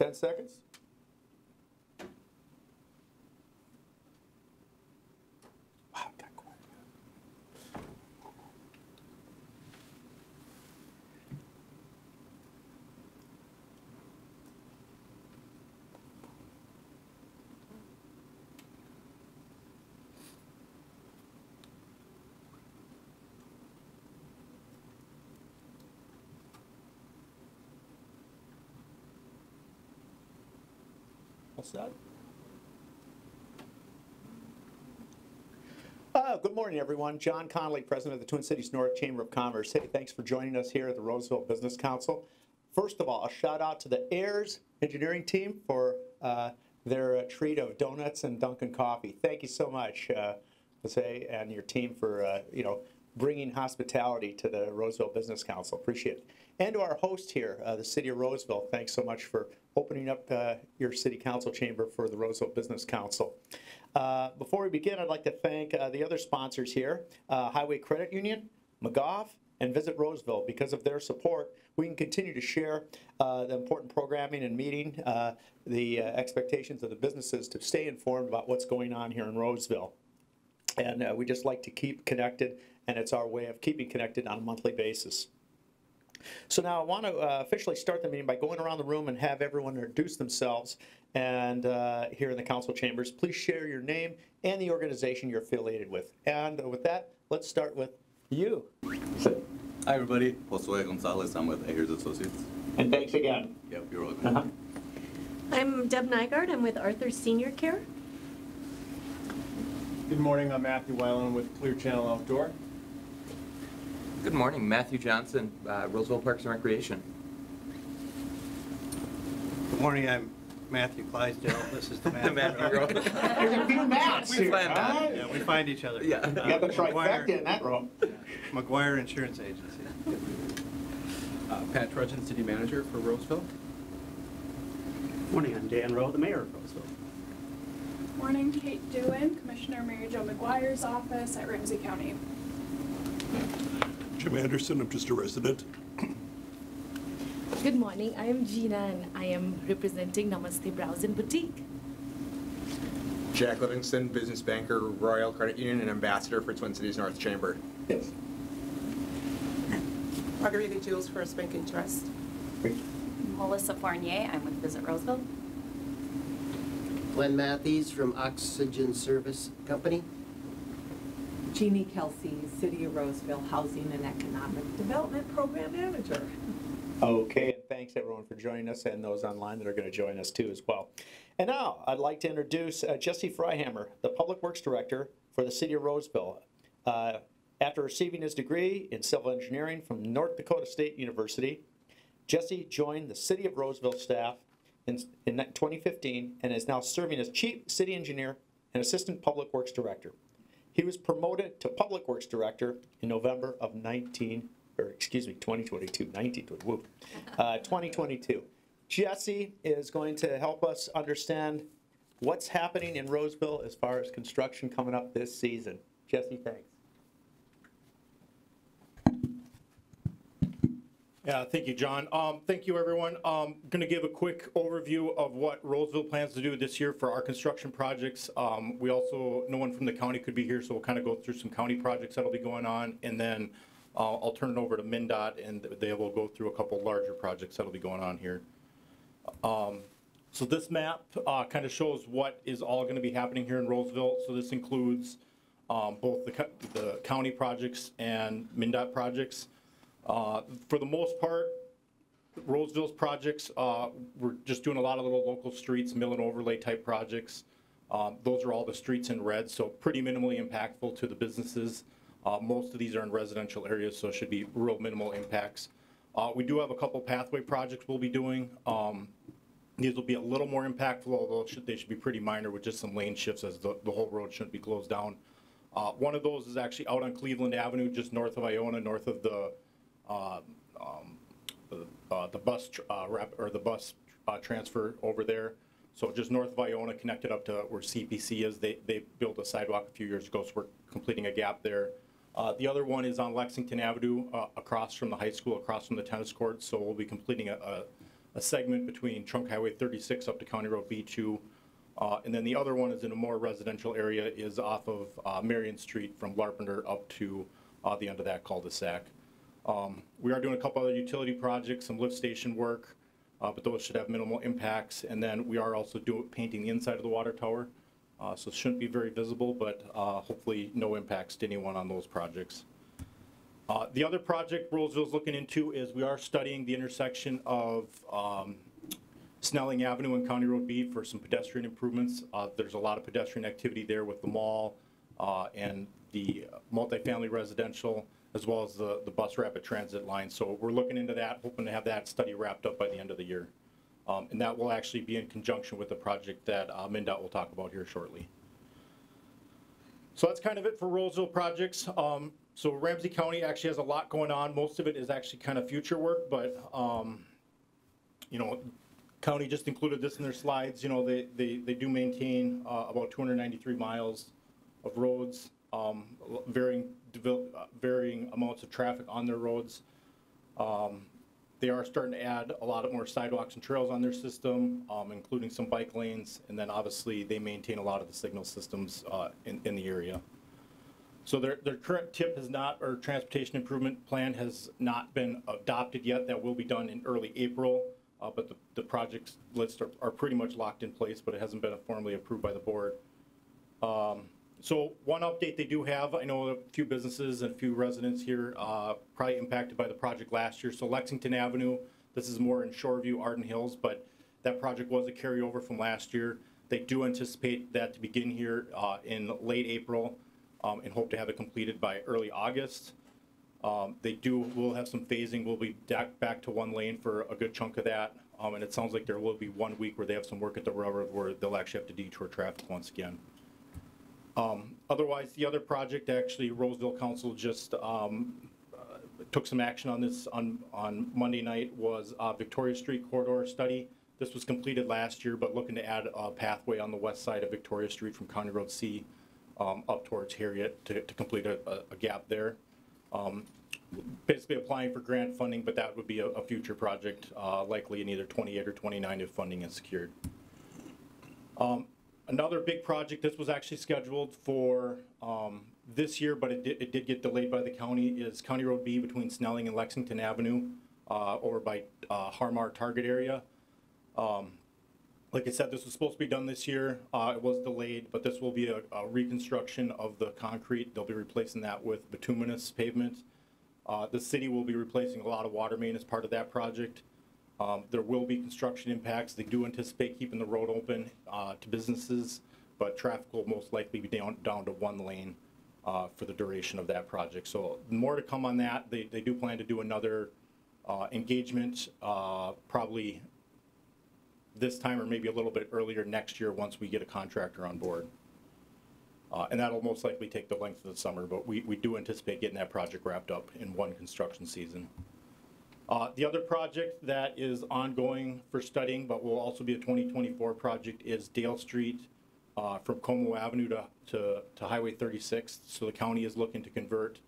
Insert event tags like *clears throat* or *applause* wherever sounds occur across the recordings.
10 seconds. What's that? Uh, Good morning, everyone. John Connolly, President of the Twin Cities North Chamber of Commerce. Hey, thanks for joining us here at the Roseville Business Council. First of all, a shout out to the Ayres Engineering Team for uh, their uh, treat of donuts and Dunkin' Coffee. Thank you so much, uh, Jose, and your team for, uh, you know, bringing hospitality to the Roseville Business Council. Appreciate it. And to our host here, uh, the City of Roseville, thanks so much for opening up uh, your City Council chamber for the Roseville Business Council. Uh, Before we begin, I'd like to thank uh, the other sponsors here, uh, Hiway Credit Union, McGough, and Visit Roseville. Because of their support, we can continue to share uh, the important programming and meeting uh, the expectations of the businesses to stay informed about what's going on here in Roseville. And we just like to keep connected, and it's our way of keeping connected on a monthly basis. So now I want to uh, officially start the meeting by going around the room and have everyone introduce themselves. And uh, here in the council chambers, please share your name and the organization you're affiliated with. And with that, let's start with you. Hi, everybody. Josue Gonzalez. I'm with Ayres Associates. And thanks again. Yep, you're welcome. Uh-huh. I'm Deb Nygaard. I'm with Arthur Senior Care. Good morning, I'm Matthew Weiland with Clear Channel Outdoor. Good morning, Matthew Johnson, uh, Roseville Parks and Recreation. Good morning, I'm Matthew Clydesdale. This is the The Matthew. Matthew Road. Road. There's a few Matts We here, planned on huh? Yeah, we find each other. Yeah. You got the Uh, trifecta in that room. McGuire Insurance Agency. Uh, Pat Trudgeon, City Manager for Roseville. Morning, I'm Dan Roe, the mayor of Roseville. Morning, Kate Doohan, Commissioner Mary Jo McGuire's office at Ramsey County. Jim Anderson, I'm just a resident. Good morning, I am Gina and I am representing Namaste Brows and Boutique. Jack Livingston, business banker, Royal Credit Union, and ambassador for Twin Cities North Chamber. Yes. Margarita Jules for Banking Trust. Melissa Fournier. I'm with Visit Roseville. Glenn Matthews from Oxygen Service Company. Jeannie Kelsey, City of Roseville Housing and Economic Development Program Manager. Okay, and thanks everyone for joining us and those online that are going to join us too as well. And now I'd like to introduce uh, Jesse Freihammer, the Public Works Director for the City of Roseville. Uh, After receiving his degree in civil engineering from North Dakota State University, Jesse joined the City of Roseville staff in, in 2015 and is now serving as Chief City Engineer and Assistant Public Works Director. He was promoted to Public Works Director in November of 19, or excuse me, 2022, 19, whoop, uh, 2022. Jesse is going to help us understand what's happening in Roseville as far as construction coming up this season. Jesse, thanks. Yeah, thank you, John. Um, thank you, everyone. Um, going to give a quick overview of what Roseville plans to do this year for our construction projects. Um, we also, no one from the county could be here, so we'll kind of go through some county projects that'll be going on, and then uh, I'll turn it over to MnDOT, and they will go through a couple larger projects that'll be going on here. Um, So this map uh, kind of shows what is all going to be happening here in Roseville. So this includes um, both the co- the county projects and MnDOT projects. Uh, For the most part, Roseville's projects, uh, we're just doing a lot of little local streets, mill and overlay type projects. Um, Those are all the streets in red, so pretty minimally impactful to the businesses. Uh, Most of these are in residential areas, so it should be real minimal impacts. Uh, We do have a couple pathway projects we'll be doing. Um, These will be a little more impactful, although should- they should be pretty minor with just some lane shifts as the, the whole road shouldn't be closed down. Uh, One of those is actually out on Cleveland Avenue, just north of Iona, north of the, um, the, uh, the bus, tr- uh, rep, or the bus uh, transfer over there. So just north of Iona, connected up to where CPC is. They, they built a sidewalk a few years ago, so we're completing a gap there. Uh, The other one is on Lexington Avenue, uh, across from the high school, across from the tennis courts. So we'll be completing a, a a segment between Trunk Highway 36 up to County Road B2. Uh, And then the other one is in a more residential area, is off of uh, Marion Street from Larpenteur up to uh, the end of that cul-de-sac. Um, We are doing a couple other utility projects, some lift station work, uh, but those should have minimal impacts. And then we are also doing, painting the inside of the water tower. Uh, So it shouldn't be very visible, but uh, hopefully no impacts to anyone on those projects. Uh, The other project Roseville's looking into is we are studying the intersection of um, Snelling Avenue and County Road B for some pedestrian improvements. Uh, There's a lot of pedestrian activity there with the mall uh, and the multifamily residential, as well as the, the bus rapid transit line. So we're looking into that, hoping to have that study wrapped up by the end of the year. Um, And that will actually be in conjunction with the project that uh, MnDOT will talk about here shortly. So that's kind of it for Roseville projects. Um, So Ramsey County actually has a lot going on. Most of it is actually kind of future work, but, um, you know, county just included this in their slides. You know, they, they, they do maintain uh, about 293 miles of roads, um, varying, uh, varying amounts of traffic on their roads. Um, They are starting to add a lot more sidewalks and trails on their system, um, including some bike lanes. And then obviously, they maintain a lot of the signal systems uh, in, in the area. So their, their current tip has not, or transportation improvement plan has not been adopted yet. That will be done in early April. Uh, but the, the projects lists are, are pretty much locked in place, but it hasn't been formally approved by the board. Um, So one update they do have, I know a few businesses and a few residents here uh, probably impacted by the project last year. So Lexington Avenue, this is more in Shoreview, Arden Hills, but that project was a carryover from last year. They do anticipate that to begin here uh, in late April um, and hope to have it completed by early August. Um, They do, will have some phasing, we'll be back, to one lane for a good chunk of that. Um, And it sounds like there will be one week where they have some work at the railroad where they'll actually have to detour traffic once again. Um, Otherwise, the other project, actually, Roseville Council just um, uh, took some action on this on, on Monday night, was uh, Victoria Street corridor study. This was completed last year, but looking to add a pathway on the west side of Victoria Street from County Road C um, up towards Harriet to, to complete a, a- gap there. Um, Basically applying for grant funding, but that would be a, a future project, uh, likely in either 28 or 29 if funding is secured. Um, Another big project, this was actually scheduled for um, this year, but it did, it did get delayed by the county, is County Road B between Snelling and Lexington Avenue, uh, over by uh, Har Mar Target area. Um, Like I said, this was supposed to be done this year. Uh, It was delayed, but this will be a a reconstruction of the concrete. They'll be replacing that with bituminous pavement. Uh, The city will be replacing a lot of water main as part of that project. Um, There will be construction impacts. They do anticipate keeping the road open uh, to businesses, but traffic will most likely be down, down to one lane uh, for the duration of that project. So more to come on that. They, they do plan to do another uh, engagement, uh, probably this time or maybe a little bit earlier next year, once we get a contractor on board. Uh, And that'll most likely take the length of the summer, but we, we do anticipate getting that project wrapped up in one construction season. Uh, The other project that is ongoing for studying, but will also be a 2024 project, is Dale Street uh, from Como Avenue to, to to Highway 36. So the county is looking to convert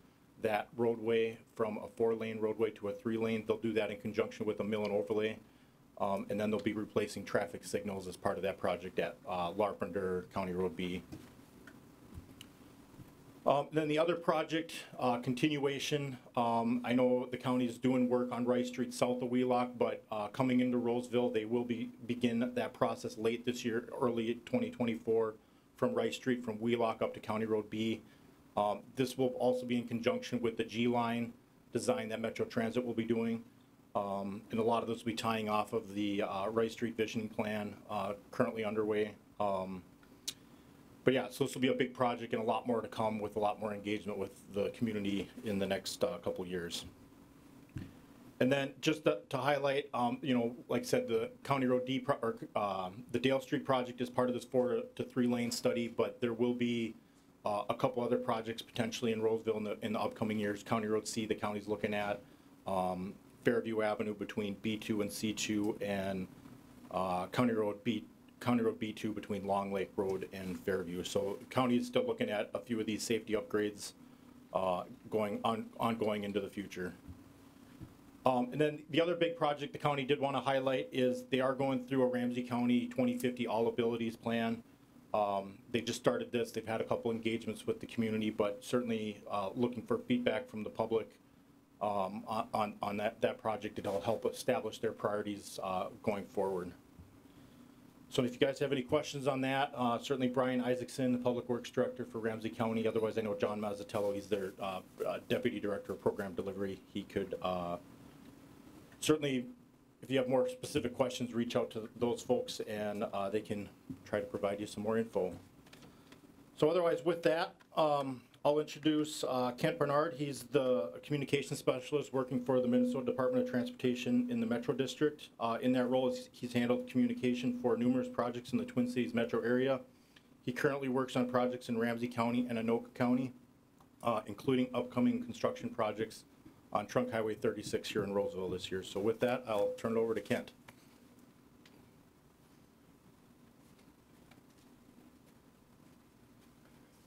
that roadway from a four-lane roadway to a three-lane. They'll do that in conjunction with a mill and overlay. Um, And then they'll be replacing traffic signals as part of that project at uh, Larpenteur County Road B. Um, Then the other project, uh, continuation, um, I know the county is doing work on Rice Street south of Wheelock, but uh, coming into Roseville, they will be, begin that process late this year, early 2024, from Rice Street from Wheelock up to County Road B. Um, This will also be in conjunction with the G-line design that Metro Transit will be doing. Um, And a lot of this will be tying off of the uh, Rice Street visioning plan uh, currently underway. Um, but yeah, so this will be a big project and a lot more to come with a lot more engagement with the community in the next uh, couple years. And then just to to highlight, um, you know, like I said, the County Road D, pro- or, um, the Dale Street project is part of this four to three lane study, but there will be uh, a couple other projects potentially in Roseville in the, in the upcoming years. County Road C, the county's looking at, um, Fairview Avenue between B2 and C2, and uh, County Road B, County Road B2 between Long Lake Road and Fairview. So county is still looking at a few of these safety upgrades uh, going on, ongoing into the future. Um, And then the other big project the county did want to highlight is they are going through a Ramsey County 2050 All Abilities Plan. Um, They just started this, they've had a couple engagements with the community, but certainly uh, looking for feedback from the public um, on, on- that, that project. It'll help establish their priorities uh, going forward. So if you guys have any questions on that, uh, certainly Brian Isaacson, the Public Works Director for Ramsey County, otherwise I know John Mazzatello, he's their uh, uh, Deputy Director of Program Delivery. He could uh, certainly, if you have more specific questions, reach out to those folks and uh, they can try to provide you some more info. So otherwise, with that, um, I'll introduce uh, Kent Barnard. He's the communication specialist working for the Minnesota Department of Transportation in the Metro District. Uh, In that role, he's- he's handled communication for numerous projects in the Twin Cities metro area. He currently works on projects in Ramsey County and Anoka County, uh, including upcoming construction projects on Trunk Highway 36 here in Roseville this year. So with that, I'll turn it over to Kent.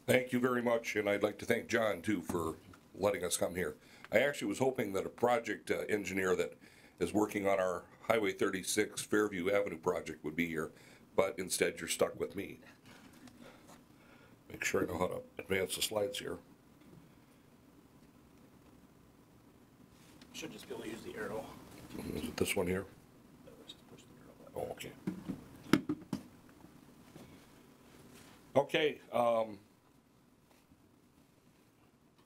Thank you very much, and I'd like to thank John too for letting us come here. I actually was hoping that a project uh, engineer that is working on our Highway 36 Fairview Avenue project would be here, but instead you're stuck with me. Make sure I know how to advance the slides here. Should just be able to use the arrow. Is it this one here? Oh, okay. Okay, um,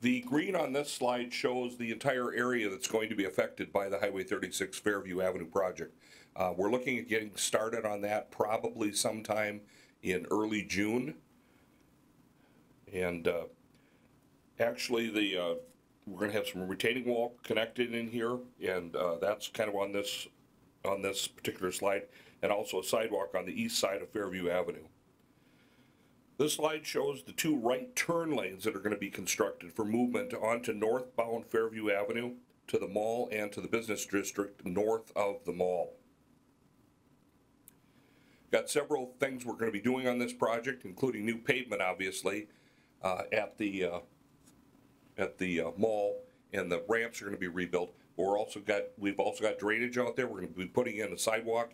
the green on this slide shows the entire area that's going to be affected by the Highway 36 Fairview Avenue project. Uh, we're looking at getting started on that probably sometime in early June. And, uh, actually, the, uh, we're gonna have some retaining wall connected in here, and, uh, that's kind of on this, on this particular slide, and also a sidewalk on the east side of Fairview Avenue. This slide shows the two right turn lanes that are gonna be constructed for movement onto northbound Fairview Avenue to the mall and to the business district north of the mall. Got several things we're gonna be doing on this project, including new pavement, obviously, uh, at the, uh, at the uh, mall, and the ramps are gonna be rebuilt. We're also got, we've also got drainage out there, we're gonna be putting in a sidewalk,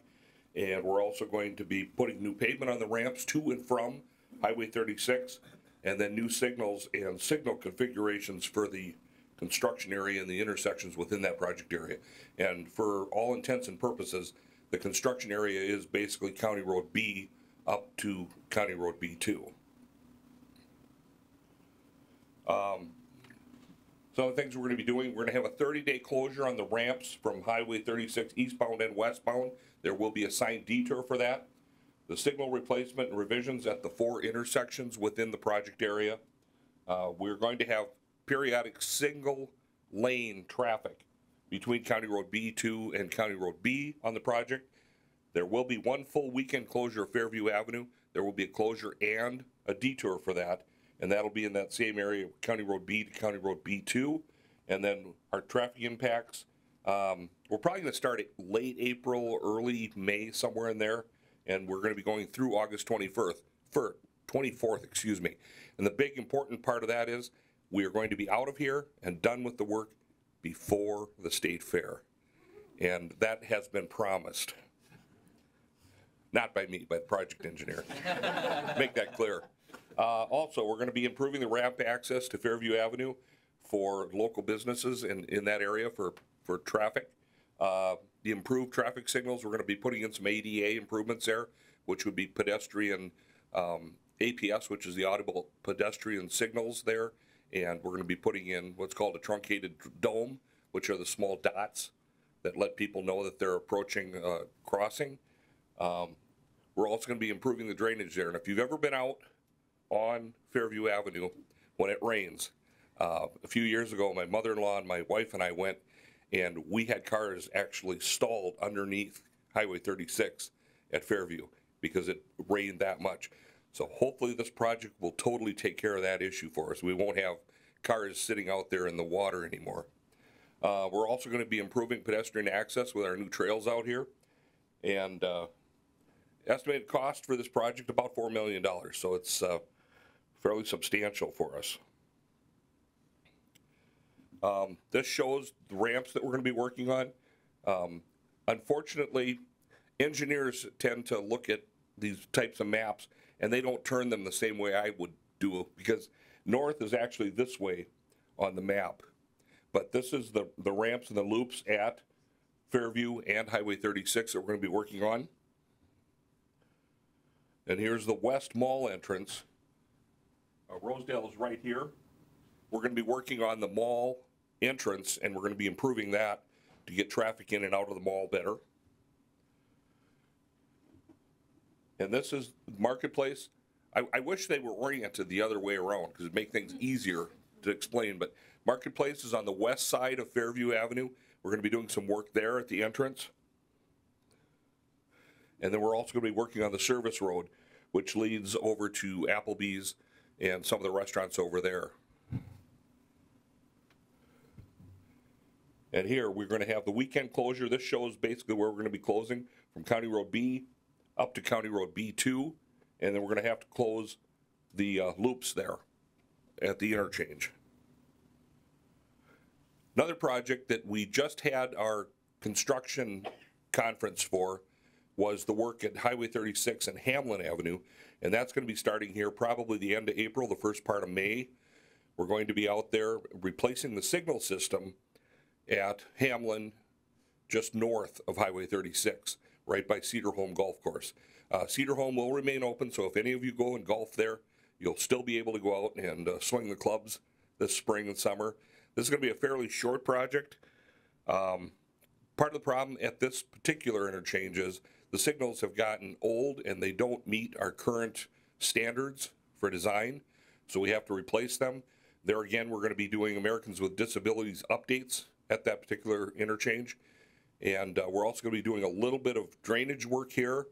and we're also going to be putting new pavement on the ramps to and from Highway thirty-six, and then new signals and signal configurations for the construction area and the intersections within that project area. And for all intents and purposes, the construction area is basically County Road B up to County Road B two. Um, some of the things we're gonna be doing, we're gonna have a thirty-day closure on the ramps from Highway thirty-six eastbound and westbound. There will be a signed detour for that. The signal replacement and revisions at the four intersections within the project area. Uh, we're going to have periodic single lane traffic between County Road B two and County Road B on the project. There will be one full weekend closure of Fairview Avenue. There will be a closure and a detour for that. And that'll be in that same area, County Road B to County Road B two. And then our traffic impacts, um, we're probably gonna start at late April, early May, somewhere in there. And we're gonna be going through August twenty-first, for, twenty-fourth, excuse me. And the big important part of that is, we are going to be out of here and done with the work before the state fair. And that has been promised. Not by me, by the project engineer. *laughs* Make that clear. Uh, also, we're gonna be improving the ramp access to Fairview Avenue for local businesses in, in that area for, for traffic. Uh, the improved traffic signals, we're gonna be putting in some ADA improvements there, which would be pedestrian, um, APS, which is the audible pedestrian signals there. And we're gonna be putting in what's called a truncated dome, which are the small dots that let people know that they're approaching, uh, crossing. Um, we're also gonna be improving the drainage there, and if you've ever been out on Fairview Avenue when it rains, uh, a few years ago, my mother-in-law and my wife and I went, and we had cars actually stalled underneath Highway thirty-six at Fairview because it rained that much. So hopefully this project will totally take care of that issue for us. We won't have cars sitting out there in the water anymore. Uh, we're also gonna be improving pedestrian access with our new trails out here. And, uh, estimated cost for this project, about four million dollars, so it's, uh, fairly substantial for us. Um, this shows the ramps that we're going to be working on. Um, unfortunately, engineers tend to look at these types of maps and they don't turn them the same way I would do because north is actually this way on the map. But this is the, the ramps and the loops at Fairview and Highway 36 that we're going to be working on. And here's the West Mall entrance. Uh, Rosedale is right here. We're going to be working on the mall entrance and we're going to be improving that to get traffic in and out of the mall better. And this is Marketplace. I, I wish they were oriented the other way around because it'd make things mm-hmm. easier to explain. But Marketplace is on the west side of Fairview Avenue. We're going to be doing some work there at the entrance. And then we're also going to be working on the service road, which leads over to Applebee's and some of the restaurants over there. And here, we're going to have the weekend closure. This shows basically where we're going to be closing from County Road B up to County Road B2. And then we're going to have to close the uh, loops there at the interchange. Another project that we just had our construction conference for was the work at Highway 36 and Hamline Avenue. And that's going to be starting here probably the end of April, the first part of May. We're going to be out there replacing the signal system at Hamline, just north of Highway 36, right by Cedarholm Golf Course. Uh, Cedarholm will remain open, so if any of you go and golf there, you'll still be able to go out and uh, swing the clubs this spring and summer. This is going to be a fairly short project. Um, part of the problem at this particular interchange is the signals have gotten old and they don't meet our current standards for design, so we have to replace them. There again, we're going to be doing Americans with Disabilities updates at that particular interchange. And uh, we're also going to be doing a little bit of drainage work here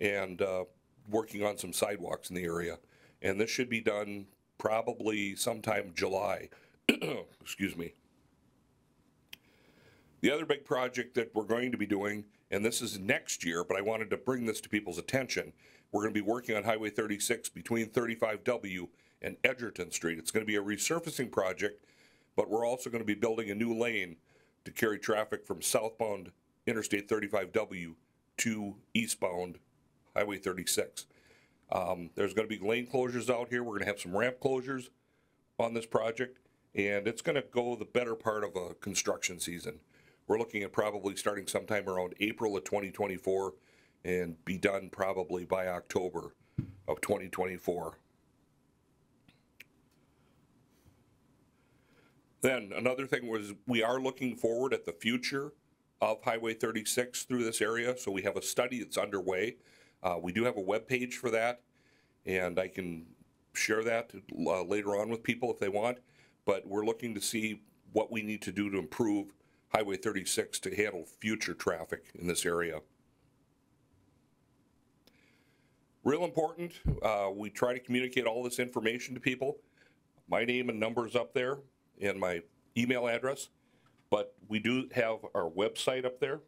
and uh, working on some sidewalks in the area. And this should be done probably sometime July. *clears throat* Excuse me. The other big project that we're going to be doing, and this is next year, but I wanted to bring this to people's attention. We're going to be working on Highway 36 between 35W and Edgerton Street. It's going to be a resurfacing project, but we're also going to be building a new lane to carry traffic from southbound Interstate 35W to eastbound Highway 36. Um, there's going to be lane closures out here. We're going to have some ramp closures on this project, and it's going to go the better part of a construction season. We're looking at probably starting sometime around April of 2024 and be done probably by October of 2024. Then another thing was we are looking forward at the future of Highway 36 through this area. So we have a study that's underway. Uh, we do have a web page for that, and I can share that uh, later on with people if they want. But we're looking to see what we need to do to improve Highway 36 to handle future traffic in this area. Real important, uh, we try to communicate all this information to people. My name and number is up there and my email address, but we do have our website up there.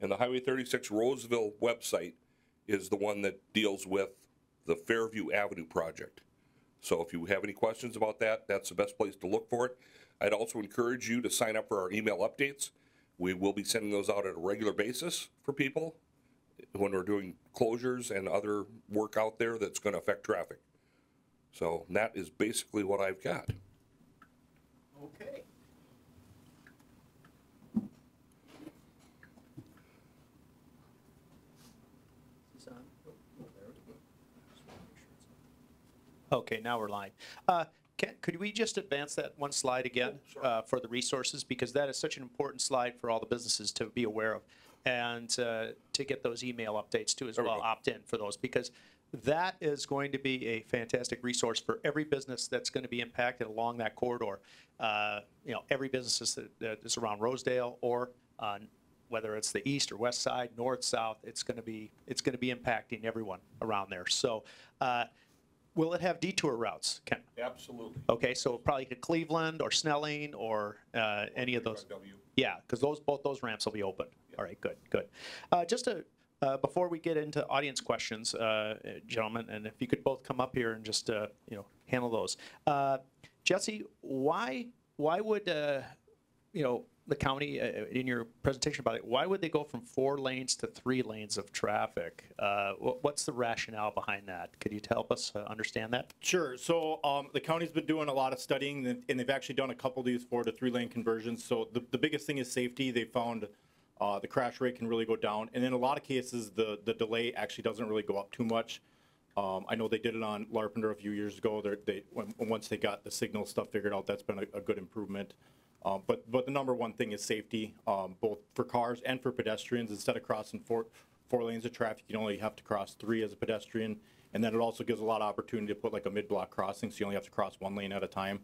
And the Highway 36 Roseville website is the one that deals with the Fairview Avenue project. So if you have any questions about that, that's the best place to look for it. I'd also encourage you to sign up for our email updates. We will be sending those out at a regular basis for people when we're doing closures and other work out there that's going to affect traffic. So that is basically what I've got. Okay. Okay, now we're live. Uh, can, could we just advance that one slide again uh, for the resources? Because that is such an important slide for all the businesses to be aware of. And uh, to get those email updates too as There well, opt in for those. Because that is going to be a fantastic resource for every business that's going to be impacted along that corridor. Uh, You know, every business is- that is around Rosedale or on, whether it's the east or west side, north, south, it's going to be, it's going to be impacting everyone around there. So uh, will it have detour routes, Ken? Absolutely. Okay, so probably to Cleveland or Snelling or uh, any of those. Yeah, because those, both those ramps will be open. All right, good, good. Uh, Just to, uh, before we get into audience questions, uh, gentlemen, and if you could both come up here and just, uh, you know, handle those. Uh, Jesse, why why would, uh, you know, the county, uh, in your presentation about it, why would they go from four lanes to three lanes of traffic? Wha- What's the rationale behind that? Could you help us understand that? Sure. So um, the county's been doing a lot of studying, and- and they've actually done a couple of these four to three lane conversions. So the, the biggest thing is safety. They found uh, the crash rate can really go down, and in a lot of cases, the the delay actually doesn't really go up too much. Um, I know they did it on Larpenteur a few years ago. They're, they when, once they got the signal stuff figured out, that's been a, a good improvement. Um, but but the number one thing is safety, um, both for cars and for pedestrians. Instead of crossing four four lanes of traffic, you only have to cross three as a pedestrian, and then it also gives a lot of opportunity to put like a mid block crossing, so you only have to cross one lane at a time.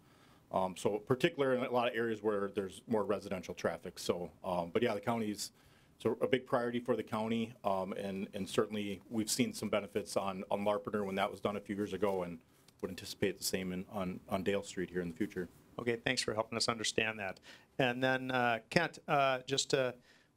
Um, so particularly in a lot of areas where there's more residential traffic. So, um, but yeah, the county's so a big priority for the county, um, and, and certainly we've seen some benefits on, on Larpenteur when that was done a few years ago and would anticipate the same in, on, on Dale Street here in the future. Okay, thanks for helping us understand that. And then uh, Kent, uh, just uh,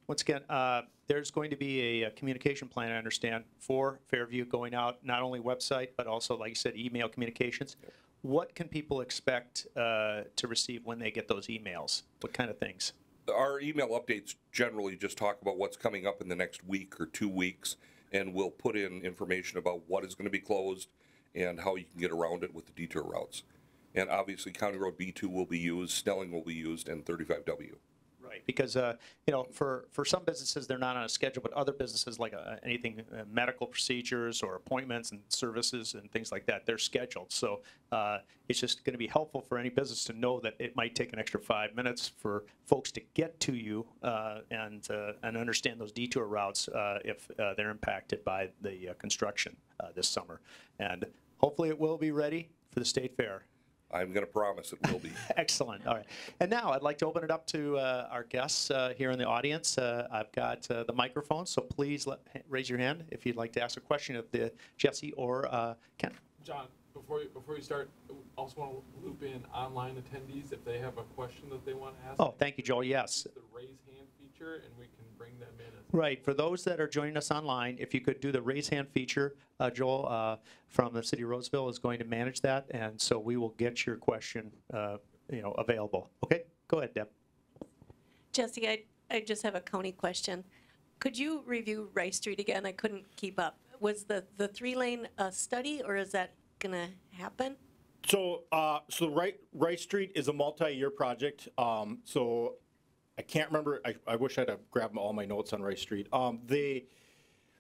once again, uh, there's going to be a, a communication plan, I understand, for Fairview going out, not only website, but also, like you said, email communications. What can people expect uh, to receive when they get those emails? What kind of things? Our email updates generally just talk about what's coming up in the next week or two weeks, and we'll put in information about what is going to be closed and how you can get around it with the detour routes. And obviously, County Road B2 will be used, Snelling will be used, and 35W. Right. Because, uh, you know, for, for some businesses, they're not on a schedule, but other businesses, like uh, anything, uh, medical procedures or appointments and services and things like that, they're scheduled. So uh, it's just going to be helpful for any business to know that it might take an extra five minutes for folks to get to you uh, and, uh, and understand those detour routes if they're impacted by the construction this summer. And hopefully it will be ready for the state fair. I'm going to promise it will be. *laughs* Excellent. All right. And now I'd like to open it up to uh, our guests uh, here in the audience. Uh, I've got uh, the microphone, so please let, raise your hand if you'd like to ask a question of the Jesse or uh, Ken. John, before you, before you start, I also want to loop in online attendees if they have a question that they want to ask. Oh, thank you, Joel. Yes. The raise hand feature, and we can bring them in. as- Right. For those that are joining us online, if you could do the raise hand feature, uh, Joel uh, from the city of Roseville is going to manage that, and so we will get your question, uh, you know, available. Okay. Go ahead, Deb. Jesse, I, I just have a county question. Could you review Rice Street again? I couldn't keep up. Was the, the three-lane a study, or is that gonna happen? So, uh, so Rice, Rice Street is a multi-year project. Um, so I can't remember, I, I wish I'd have grabbed all my notes on Rice Street. Um, they,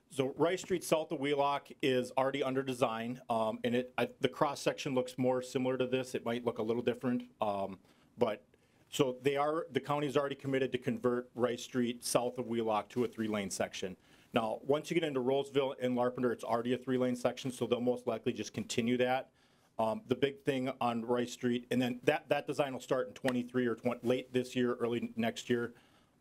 so Rice Street south of Wheelock is already under design, um, and it, I, the cross-section looks more similar to this. It might look a little different, um, but, so they are, the county's already committed to convert Rice Street south of Wheelock to a three-lane section. Now, once you get into Roseville and Larpenteur, it's already a three-lane section, so they'll most likely just continue that. Um, the big thing on Rice Street, and then that, that design will start in 23 or 20, late this year, early next year.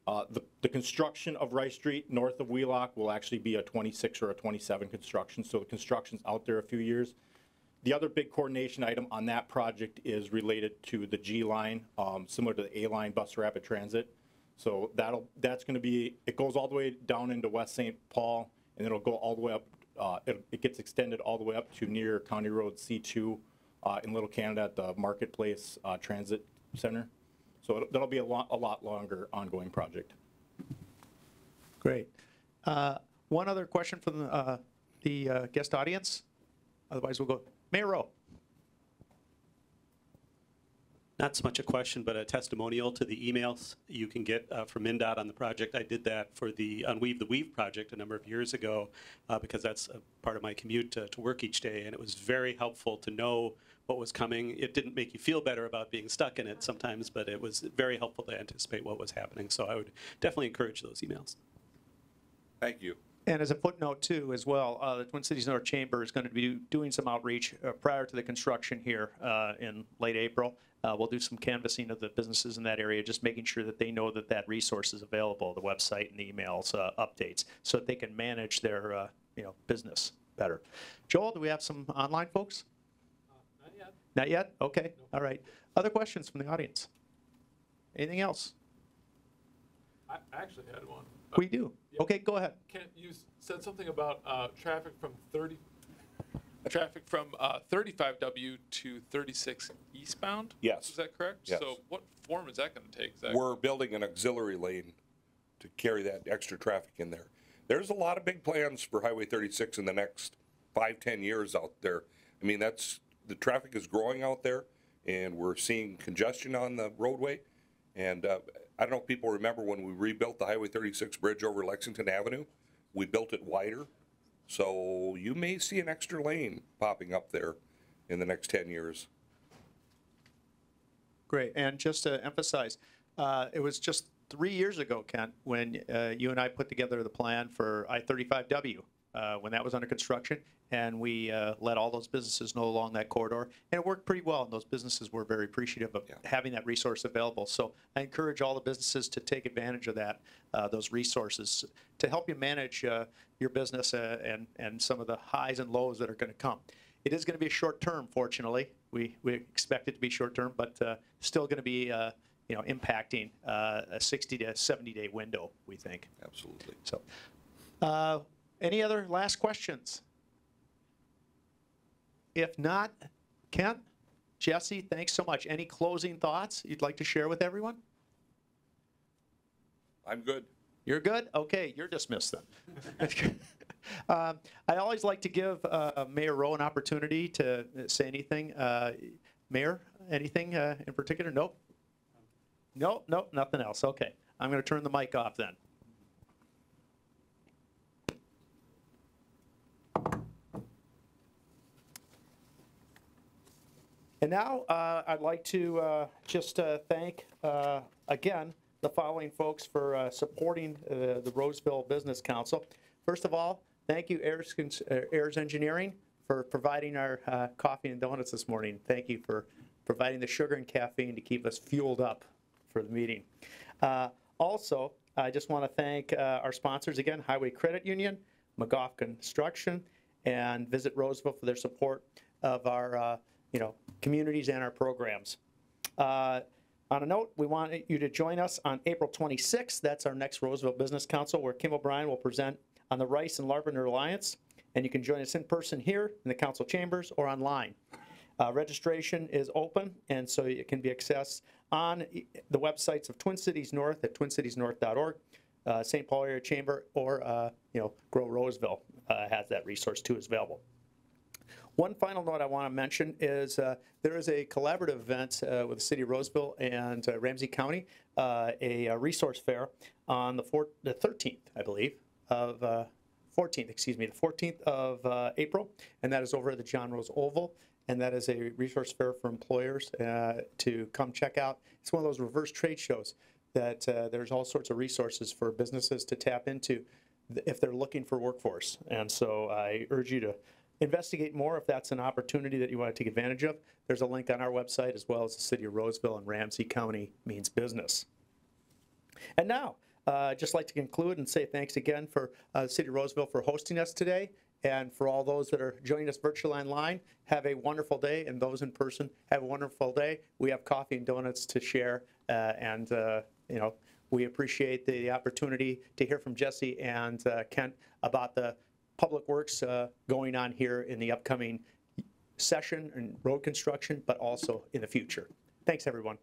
Uh, the, the construction of Rice Street north of Wheelock will actually be a 26 or a 27 construction, so the construction's out there a few years. The other big coordination item on that project is related to the G line, um, similar to the A line bus rapid transit. So that'll, that's gonna be, it goes all the way down into West St. Paul, and it'll go all the way up, uh, it, it gets extended all the way up to near County Road C2, uh, in Little Canada at the Marketplace, uh, Transit Center. So that'll be a lot, a lot longer ongoing project. Great. Uh, One other question from the, uh, the uh, guest audience? Otherwise, we'll go, Mayor Roe. Not so much a question, but a testimonial to the emails you can get uh, from MnDOT on the project. I did that for the Unweave the Weave project a number of years ago uh, because that's a part of my commute to, to work each day, and it was very helpful to know what was coming. It didn't make you feel better about being stuck in it sometimes, but it was very helpful to anticipate what was happening. So I would definitely encourage those emails. Thank you. And as a footnote too, as well, uh, the Twin Cities North Chamber is going to be doing some outreach uh, prior to the construction here uh, in late April. Uh, We'll do some canvassing of the businesses in that area, just making sure that they know that that resource is available, the website and the emails, uh, updates, so that they can manage their, uh, you know, business better. Joel, do we have some online folks? Not yet. Not yet? Okay, all right. Other questions from the audience? Anything else? I I actually had one. We do. Okay, go ahead. Kent, you said something about uh, traffic from 30, Traffic from uh, 35W to 36 eastbound? Yes. Is that correct? Yes. So what form is that going to take? Is that- We're building an auxiliary lane to carry that extra traffic in there. There's a lot of big plans for Highway 36 in the next five, 10 years out there. I mean, that's, the traffic is growing out there, and we're seeing congestion on the roadway. And uh, I don't know if people remember when we rebuilt the Highway 36 bridge over Lexington Avenue, we built it wider. So you may see an extra lane popping up there in the next 10 years. Great, and just to emphasize, uh, it was just three years ago, Kent, when uh, you and I put together the plan for I-35W, uh, when that was under construction, and we uh, let all those businesses know along that corridor, and it worked pretty well, and those businesses were very appreciative of having that resource available. So I encourage all the businesses to take advantage of that, uh, those resources, to help you manage uh, your business uh, and, and some of the highs and lows that are going to come. It is going to be a short term, fortunately. We, we expect it to be short term, but uh, still going to be, uh, you know, impacting uh, a 60 to 70 day window, we think. Absolutely. So, uh, any other last questions? If not, Kent, Jesse, thanks so much. Any closing thoughts you'd like to share with everyone? I'm good. You're good? Okay, you're dismissed then. *laughs* Um, I always like to give uh, Mayor Roe an opportunity to say anything. Uh, Mayor, anything uh, in particular? Nope. Nope, nope, nothing else. Okay, I'm going to turn the mic off then. And now uh, I'd like to uh, just uh, thank, uh, again, the following folks for uh, supporting uh, the Roseville Business Council. First of all, thank you, Ayres, Ayres Engineering, for providing our coffee and donuts this morning. Thank you for providing the sugar and caffeine to keep us fueled up for the meeting. Also, I just want to thank our sponsors again, Hiway Credit Union, McGough Construction, and Visit Roseville for their support of our, you know, communities and our programs. Uh, On a note, we want you to join us on April 26th. That's our next Roseville Business Council, where Kim O'Brien will present on the Rice and Larpenteur Alliance. And you can join us in person here in the council chambers or online. Uh, Registration is open, and so it can be accessed on the websites of Twin Cities North at twincitiesnorth.org, uh, St. Paul Area Chamber, or, uh, you know, Grow Roseville uh, has that resource too, is available. One final note I want to mention is uh, there is a collaborative event uh, with the city of Roseville and uh, Ramsey County, uh, a, uh resource fair on the, four, the 13th, I believe, of uh, 14th, excuse me, the 14th of uh, April, and that is over at the John Rose Oval. And that is a resource fair for employers uh, to come check out. It's one of those reverse trade shows that uh, there's all sorts of resources for businesses to tap into if they're looking for workforce. And so I urge you to investigate more if that's an opportunity that you want to take advantage of. There's a link on our website as well as the City of Roseville and Ramsey County Means Business. And now, uh, I'd just like to conclude and say thanks again for uh, the City of Roseville for hosting us today. And for all those that are joining us virtually online, have a wonderful day. And those in person, have a wonderful day. We have coffee and donuts to share. Uh, and, uh, you know, we appreciate the opportunity to hear from Jesse and uh, Kent about the public works uh, going on here in the upcoming session and road construction, but also in the future. Thanks, everyone.